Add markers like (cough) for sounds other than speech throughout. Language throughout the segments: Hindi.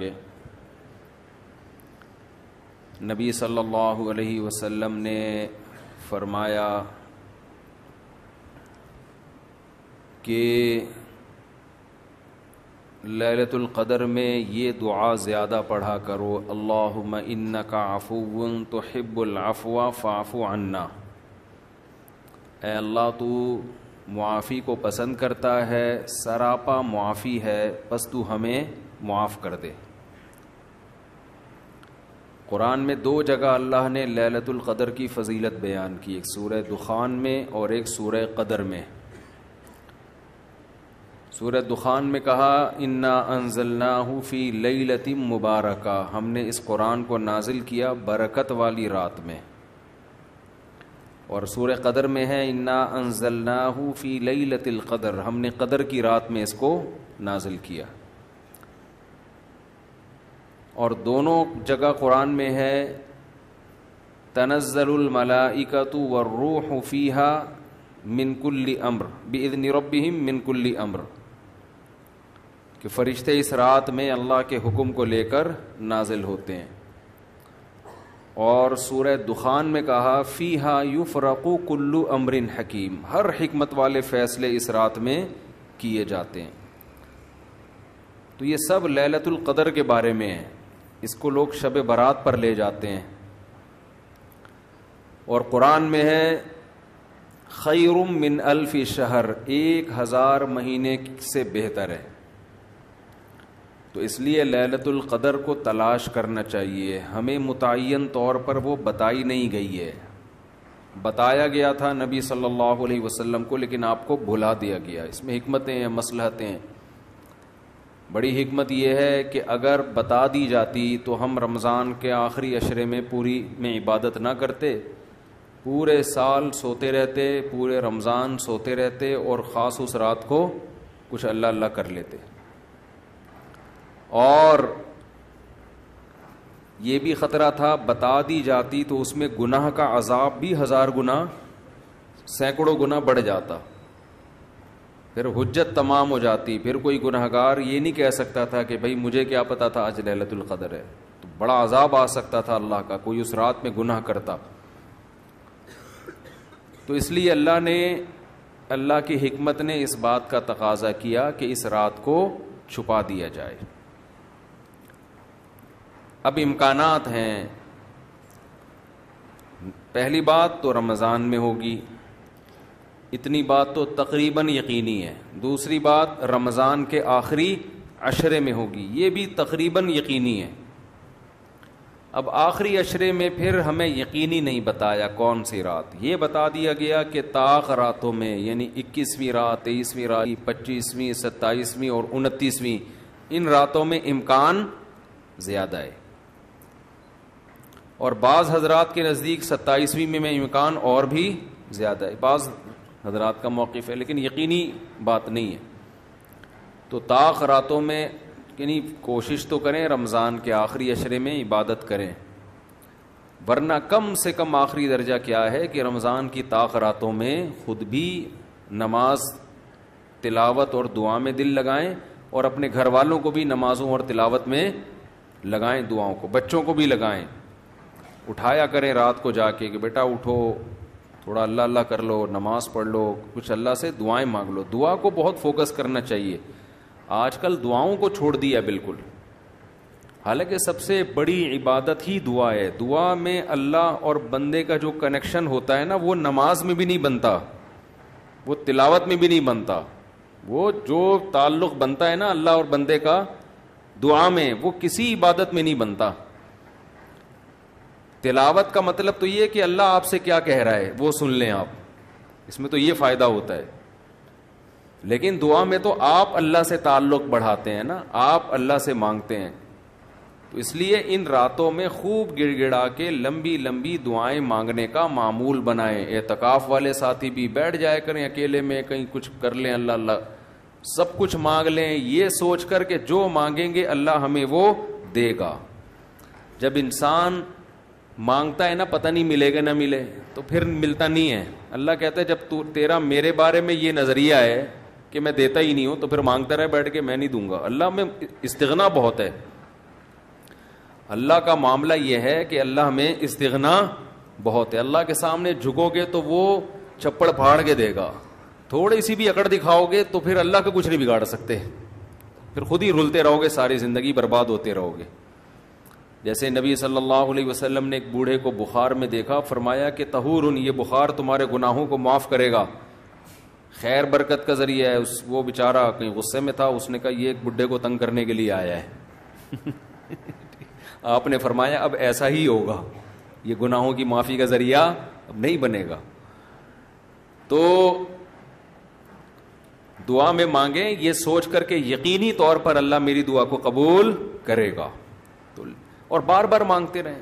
आगे। नबी सल्लल्लाहु अलैहि वसल्लम ने फरमाया कि ललतुल क़दर में ये दुआ ज़्यादा पढ़ा करो। अल्लाहुम्मा इन्नका अफुवन तो हिब्बुल फ़ाफ़ु अन्ना। ए अल्लाह, तू मुआफ़ी को पसंद करता है, सरापा मुआफ़ी है, बस तू हमें मुआफ़ कर दे। कुरान में दो जगह अल्लाह ने ललतुल की फ़जीलत बयान की, एक सूरह दुखान में और एक सूरह क़दर में। सूरत दुखान में कहा, इन्ना अनजलनाहू फ़ी लती मुबारक। हमने इस कुरान को नाजिल किया बरकत वाली रात में। और सूर कदर में है, इन्ना अनजलनाहू फ़ी लतिल कदर। हमने कदर की रात में इसको नाजिल किया। और दोनों जगह कुरान में है तनज़लमलाइकतु वर्रूह फ़ीहा मिनकुल्ली अम्र बिदन रबिम मिनकुल्ली अम्र कि फ़रिश्ते इस रात में अल्लाह के हुक्म को लेकर नाजिल होते हैं। और सूरह दुखान में कहा फ़ी हा युफ़रक़ु कुल्लु अमरिन हकीम हर हमत वाले फ़ैसले इस रात में किए जाते हैं। तो ये सब ललतुल क़दर के बारे में है। इसको लोग शब बारात पर ले जाते हैं। और कुरान में है, खैरुम मिन अल्फ़ी शहर, एक हज़ार महीने से बेहतर है। तो इसलिए ललतुल क़दर को तलाश करना चाहिए। हमें मुतन तौर पर वो बताई नहीं गई है। बताया गया था नबी सल्लल्लाहु अलैहि वसल्लम को, लेकिन आपको भुला दिया गया। इसमें हमतें हैं, मसलहतें हैं। बड़ी हमत यह है कि अगर बता दी जाती तो हम रमज़ान के आखिरी अशरे में पूरी में इबादत ना करते। पूरे साल सोते रहते, पूरे रमज़ान सोते रहते और ख़ास उस रात को कुछ अल्लाह अल्लाह कर लेते। और ये भी ख़तरा था, बता दी जाती तो उसमें गुनाह का अजाब भी हज़ार गुना, सैकड़ों गुना बढ़ जाता। फिर हुज्जत तमाम हो जाती, फिर कोई गुनाहगार ये नहीं कह सकता था कि भाई मुझे क्या पता था आज ललतुल कदर है। तो बड़ा अजाब आ सकता था अल्लाह का, कोई उस रात में गुनाह करता। तो इसलिए अल्लाह ने, अल्लाह की हिकमत ने इस बात का तकाजा किया कि इस रात को छुपा दिया जाए। अब इम्कानात हैं। पहली बात तो रमज़ान में होगी। इतनी बात तो तकरीबन यकीनी है। दूसरी बात, रमज़ान के आखिरी अशरे में होगी। ये भी तकरीबन यकीनी है। अब आखिरी अशरे में फिर हमें यकीनी नहीं बताया कौन सी रात। ये बता दिया गया कि ताक रातों में, यानी इक्कीसवीं रात, तेईसवीं रात, पच्चीसवीं, सत्ताईसवीं और उनतीसवीं, इन रातों में इम्कान ज़्यादा है। और बाज़ हजरात के नज़दीक सत्ताईसवीं में इम्कान और भी ज़्यादा है। बाज़ हजरात का मौक़ है, लेकिन यकीनी बात नहीं है। तो ताक रातों में, यानी कोशिश तो करें रमज़ान के आखिरी अशरे में इबादत करें, वरना कम से कम आखिरी दर्जा क्या है कि रमज़ान की ताक रातों में खुद भी नमाज़, तिलावत और दुआ में दिल लगाएँ और अपने घर वालों को भी नमाजों और तिलावत में लगाएँ, दुआओं को, बच्चों को भी लगाएँ। उठाया करें रात को जाके कि बेटा उठो थोड़ा अल्लाह अल्लाह कर लो, नमाज़ पढ़ लो, कुछ अल्लाह से दुआएँ मांग लो। दुआ को बहुत फोकस करना चाहिए। आजकल दुआओं को छोड़ दिया बिल्कुल। हालाँकि सबसे बड़ी इबादत ही दुआ है। दुआ में अल्लाह और बंदे का जो कनेक्शन होता है ना, वो नमाज़ में भी नहीं बनता। वो तिलावत में भी नहीं बनता। वो जो ताल्लुक बनता है ना अल्लाह और बंदे का, दुआ में वो किसी इबादत में नहीं बनता। तिलावत का मतलब तो ये कि अल्लाह आपसे क्या कह रहा है, वो सुन लें आप। इसमें तो ये फ़ायदा होता है। लेकिन दुआ में तो आप अल्लाह से ताल्लुक बढ़ाते हैं ना, आप अल्लाह से मांगते हैं। तो इसलिए इन रातों में खूब गिड़गिड़ा के लंबी लंबी दुआएँ मांगने का मामूल बनाएँ। एतकाफ वाले साथी भी बैठ जाए करें अकेले में, कहीं कुछ कर लें अल्लाह अल्लाह। सब कुछ मांग लें, ये सोच कर के जो मांगेंगे अल्लाह हमें वो देगा। जब इंसान माँगता है ना, पता नहीं मिलेगा ना मिले तो फिर मिलता नहीं है। अल्लाह कहता है, जब तू, तेरा मेरे बारे में ये नज़रिया है कि मैं देता ही नहीं हूँ तो फिर माँगता रहे बैठ के, मैं नहीं दूँगा। अल्लाह में इस्तना बहुत है। अल्लाह का मामला यह है कि अल्लाह में इस्तिगना बहुत है। अल्लाह के सामने झुकोगे तो वो चप्पड़ फाड़ के देगा। थोड़ी सी भी अकड़ दिखाओगे तो फिर अल्लाह का कुछ नहीं बिगाड़ सकते। फिर खुद ही रुलते रहोगे, सारी ज़िंदगी बर्बाद होते रहोगे। जैसे नबी सल्लल्लाहु अलैहि वसल्लम ने एक बूढ़े को बुखार में देखा, फरमाया कि तहूर ये बुखार तुम्हारे गुनाहों को माफ़ करेगा। खैर बरकत का ज़रिया है, उस, वो बेचारा कहीं गुस्से में था, उसने कहा, ये एक बुढ़े को तंग करने के लिए आया है। (laughs) आपने फरमाया, अब ऐसा ही होगा, ये गुनाहों की माफ़ी का ज़रिया अब नहीं बनेगा। तो दुआ में मांगे, ये सोच करके यकीनी तौर पर अल्लाह मेरी दुआ को कबूल करेगा। और बार बार मांगते रहे।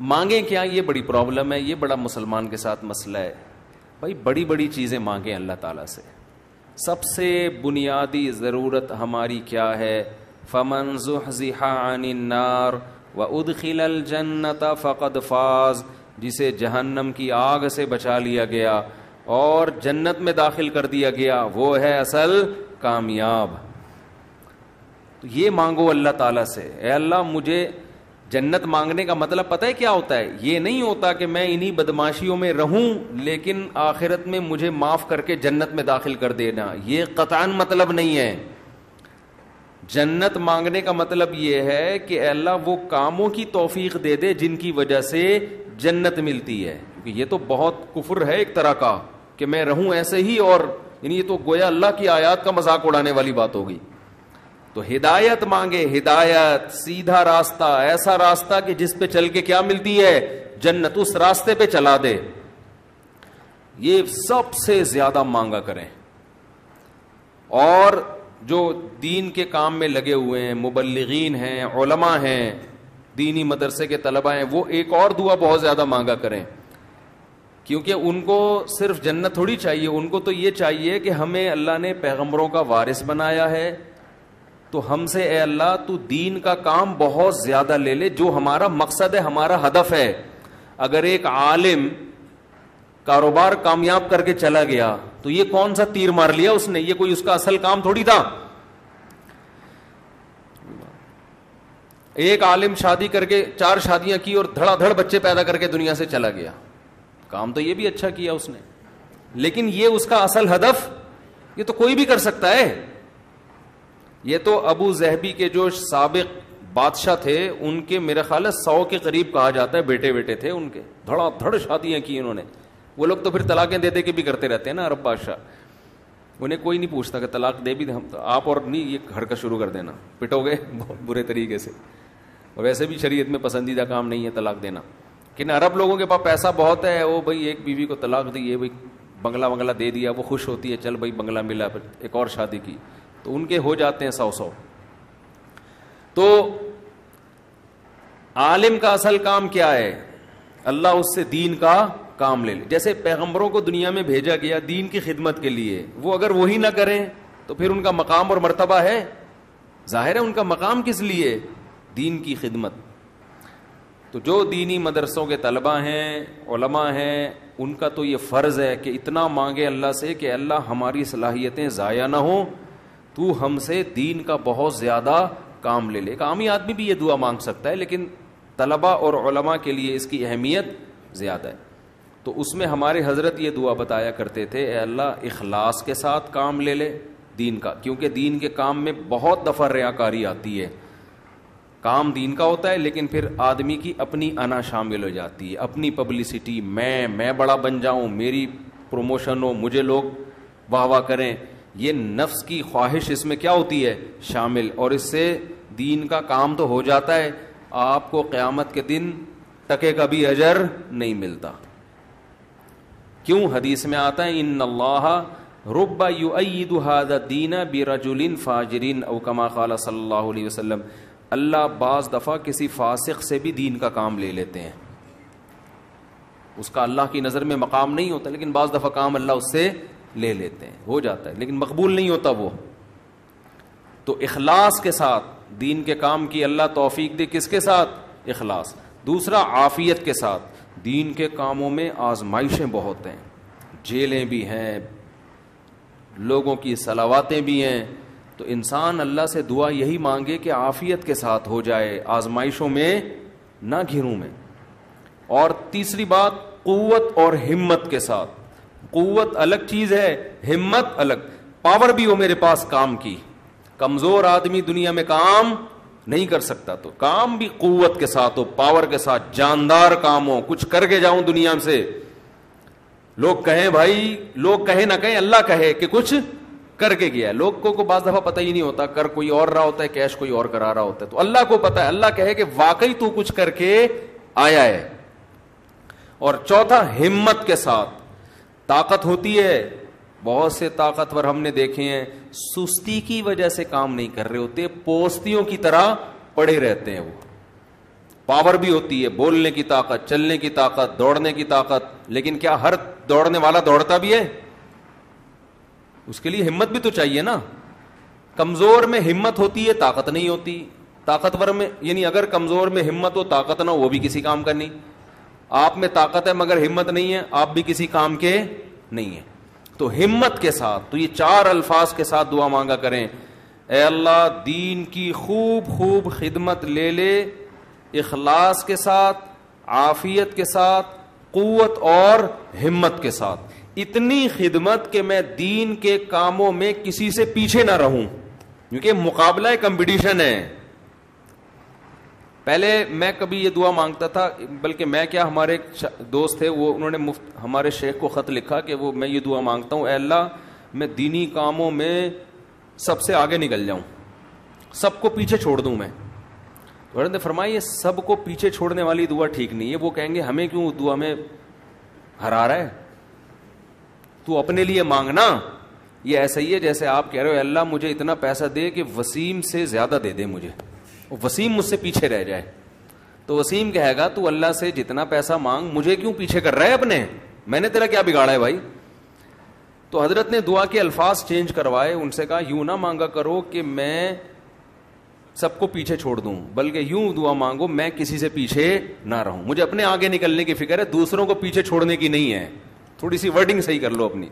मांगे क्या? ये बड़ी प्रॉब्लम है, ये बड़ा मुसलमान के साथ मसला है। भाई बड़ी बड़ी चीज़ें मांगे अल्लाह ताला से। सबसे बुनियादी ज़रूरत हमारी क्या है? फमन नार व उदखिल जन्नत फ़कद फाज, जिसे जहन्नम की आग से बचा लिया गया और जन्नत में दाखिल कर दिया गया, वो है असल कामयाब। तो ये मांगो अल्लाह ताला से। अल्लाह, मुझे जन्नत मांगने का मतलब पता है क्या होता है? ये नहीं होता कि मैं इन्हीं बदमाशियों में रहूँ, लेकिन आखिरत में मुझे माफ़ करके जन्नत में दाखिल कर देना। ये कतान मतलब नहीं है। जन्नत मांगने का मतलब ये है कि अल्लाह वो कामों की तोफीक दे दे जिनकी वजह से जन्नत मिलती है। क्योंकि ये तो बहुत कुफर है एक तरह का, कि मैं रहूँ ऐसे ही और ये तो गोया अल्लाह की आयात का मज़ाक उड़ाने वाली बात होगी तो हिदायत मांगे, हिदायत, सीधा रास्ता, ऐसा रास्ता कि जिस पे चल के क्या मिलती है? जन्नत उस रास्ते पे चला दे। ये सबसे ज़्यादा मांगा करें। और जो दीन के काम में लगे हुए हैं मुबलगिन हैं ओलमा हैं, दीनी मदरसे के तलबा हैं, वो एक और दुआ बहुत ज़्यादा मांगा करें। क्योंकि उनको सिर्फ़ जन्नत थोड़ी चाहिए, उनको तो ये चाहिए कि हमें अल्लाह ने पैगंबरों का वारिस बनाया है तो हमसे, ए अल्लाह, तू दीन का काम बहुत ज़्यादा ले ले, जो हमारा मकसद है, हमारा हदफ है। अगर एक आलिम कारोबार कामयाब करके चला गया तो ये कौन सा तीर मार लिया उसने? ये कोई उसका असल काम थोड़ी था? एक आलिम शादी करके, चार शादियाँ की और धड़ाधड़ बच्चे पैदा करके दुनिया से चला गया। काम तो ये भी अच्छा किया उसने। लेकिन ये उसका असल हदफ, ये तो कोई भी कर सकता है। ये तो अबू जहबी के जो सबक बादशाह थे, उनके मेरे ख्याल सौ के करीब कहा जाता है बेटे बेटे थे उनके। धड़ा धड़ शादियाँ की उन्होंने वो लोग तो फिर तलाकें दे दे के भी करते रहते हैं ना, अरब बादशाह। उन्हें कोई नहीं पूछता कि तलाक दे भी हम तो आप और नहीं, ये घर का शुरू कर देना। पिटोगे बहुत बुरे तरीके से। वैसे भी शरीयत में पसंदीदा काम नहीं है तलाक देना। किन अरब लोगों के पास पैसा बहुत है वो भाई, एक बीवी को तलाक दी है भाई बंगला वंगला दे दिया, वो खुश होती है, चल भाई, बंगला मिला, फिर एक और शादी की। तो उनके हो जाते हैं सौ सौ। तो आलिम का असल काम क्या है? अल्लाह उससे दीन का काम ले ले। जैसे पैगंबरों को दुनिया में भेजा गया दीन की खिदमत के लिए, वो अगर वही ना करें तो फिर उनका मकाम और मर्तबा है? ज़ाहिर है उनका मकाम किस लिए? दीन की खिदमत। तो जो दीनी मदरसों के तलबा हैं ओलमा हैं, उनका तो ये फ़र्ज़ है कि इतना मांगे अल्लाह से कि अल्लाह हमारी सलाहियतें ज़ाया ना हो तू हमसे दीन का बहुत ज़्यादा काम ले ले। आमी आदमी भी ये दुआ मांग सकता है, लेकिन तलबा और के लिए इसकी अहमियत ज़्यादा है। तो उसमें हमारे हज़रत ये दुआ बताया करते थे अल्लाह, इखलास के साथ काम ले ले दीन का। क्योंकि दीन के काम में बहुत दफ़ा रियाकारी आती है। काम दीन का होता है, लेकिन फिर आदमी की अपनी अना शामिल हो जाती है। अपनी पब्लिसिटी, मैं मैं बड़ा बन जाऊँ, मेरी प्रमोशन हो मुझे लोग वाह वाह करें। ये नफ्स की ख्वाहिश इसमें क्या होती है? शामिल। और इससे दीन का काम तो हो जाता है। आपको क़यामत के दिन टके का भी अजर नहीं मिलता। क्यों? हदीस में आता है इन अल्लाह रुब्बा दीना बिरजुलिन फाजरीन अवकमा खाला सल्लल्लाहु अलैहि वसल्लम। अल्लाह बाज दफ़ा किसी फासिक से भी दीन का काम ले लेते हैं। उसका अल्लाह की नज़र में मकाम नहीं होता, लेकिन बाज दफ़ा काम अल्लाह उससे ले लेते हैं, हो जाता है। लेकिन मकबूल नहीं होता वो। तो इखलास के साथ, दीन के काम की अल्लाह तोफीक दे किसके साथ? इखलास। दूसरा, आफियत के साथ। दीन के कामों में आजमाइशें बहुत हैं। जेलें भी हैं, लोगों की सलावातें भी हैं। तो इंसान अल्लाह से दुआ यही मांगे कि आफियत के साथ हो जाए, आजमाइशों में ना घिरूं में। और तीसरी बात कुत और हिम्मत के साथ। कुत अलग चीज़ है, हिम्मत अलग। पावर भी हो मेरे पास काम की। कमज़ोर आदमी दुनिया में काम नहीं कर सकता तो। काम भी कुत के साथ हो, पावर के साथ, जानदार काम हो, कुछ करके जाऊँ दुनिया से। लोग कहें, भाई, लोग कहे ना कहें, अल्लाह कहे कि कुछ करके गया लोगों को बाज दफ़ा पता ही नहीं होता, कर कोई और रहा होता है, कैश कोई और करा रहा होता है। तो अल्लाह को पता है, अल्लाह कहे कि वाकई तू कुछ करके आया है। और चौथा, हिम्मत के साथ। ताकत होती है। बहुत से ताकतवर हमने देखे हैं, सुस्ती की वजह से काम नहीं कर रहे होते, पोस्तियों की तरह पड़े रहते हैं वो। पावर भी होती है, बोलने की ताकत, चलने की ताकत, दौड़ने की ताकत, लेकिन क्या हर दौड़ने वाला दौड़ता भी है? उसके लिए हिम्मत भी तो चाहिए ना। कमज़ोर में हिम्मत होती है, ताकत नहीं होती। ताकतवर में, यानी अगर कमज़ोर में हिम्मत हो, ताकत ना हो, वो भी किसी काम का नहीं। आप में ताकत है, मगर हिम्मत नहीं है, आप भी किसी काम के नहीं है। तो हिम्मत के साथ तो ये चार अल्फाज के साथ दुआ मांगा करें। ए अल्लाह, दीन की खूब खूब खिदमत ले ले, इखलास के साथ, आफियत के साथ कुत और हिम्मत के साथ। इतनी खिदमत के मैं दीन के कामों में किसी से पीछे ना रहूँ, क्योंकि मुकाबला कंपटीशन है। पहले मैं कभी ये दुआ माँगता था, बल्कि मैं क्या, हमारे दोस्त थे, वो, उन्होंने मुफ़्त, हमारे शेख को ख़त लिखा कि वो, मैं ये दुआ माँगता हूँ अल्लाह, मैं दीनी कामों में सबसे आगे निकल जाऊँ, सबको पीछे छोड़ दूँ मैं। तो ने फरमाया, ये सबको पीछे छोड़ने वाली दुआ ठीक नहीं है, वो कहेंगे, हमें क्यों दुआ में हरा रहा है? तू अपने लिए मांगना, ये ऐसा ही है जैसे आप कह रहे हो अल्लाह, मुझे इतना पैसा दे कि वसीम से ज़्यादा दे दे मुझे। वसीम मुझसे पीछे रह जाए। तो वसीम कहेगा, तू अल्लाह से जितना पैसा मांग, मुझे क्यों पीछे कर रहा है अपने? मैंने तेरा क्या बिगाड़ा है भाई? तो हज़रत ने दुआ के अल्फाज चेंज करवाए। उनसे कहा, यूँ ना मांगा करो कि मैं सबको पीछे छोड़ दूँ, बल्कि यूँ दुआ मांगो, मैं किसी से पीछे ना रहूँ। मुझे अपने आगे निकलने की फ़िक्र है, दूसरों को पीछे छोड़ने की नहीं है। थोड़ी सी वर्डिंग सही कर लो अपनी।